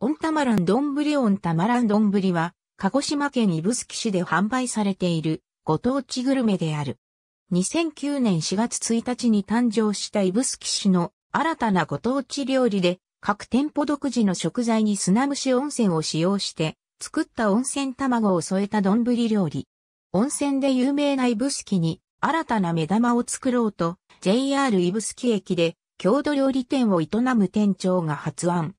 オンタマラン丼オンタマラン丼は、鹿児島県指宿市で販売されているご当地グルメである。2009年4月1日に誕生した指宿市の新たなご当地料理で、各店舗独自の食材に砂蒸し温泉を使用して、作った温泉卵を添えた丼料理。温泉で有名な指宿に新たな目玉を作ろうと、JR 指宿駅で郷土料理店を営む店長が発案。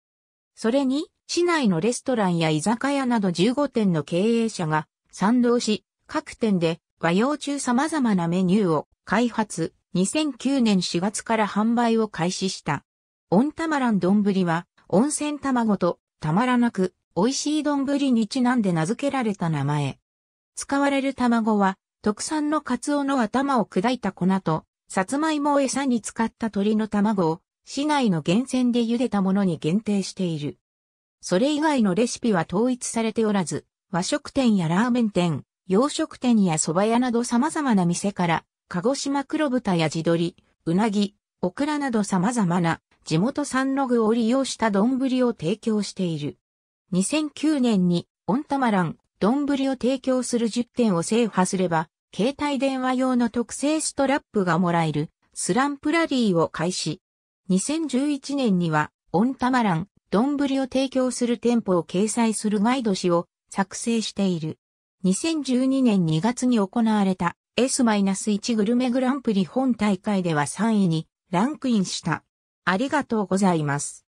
それに、市内のレストランや居酒屋など15店の経営者が賛同し、各店で和洋中様々なメニューを開発、2009年4月から販売を開始した。オンタマラン丼は、温泉卵とたまらなく美味しい丼にちなんで名付けられた名前。使われる卵は、特産のカツオの頭を砕いた粉と、さつまいもを餌に使った鶏の卵を、市内の源泉で茹でたものに限定している。それ以外のレシピは統一されておらず、和食店やラーメン店、洋食店や蕎麦屋など様々な店から、鹿児島黒豚や地鶏、うなぎ、オクラなど様々な地元産の具を利用した丼を提供している。2009年にオンタマラン、丼を提供する10点を制覇すれば、携帯電話用の特製ストラップがもらえるスランプラリーを開始。2011年にはオンタマラン、丼を提供する店舗を掲載するガイド誌を作成している。2012年2月に行われた S-1 グルメグランプリ本大会では3位にランクインした。ありがとうございます。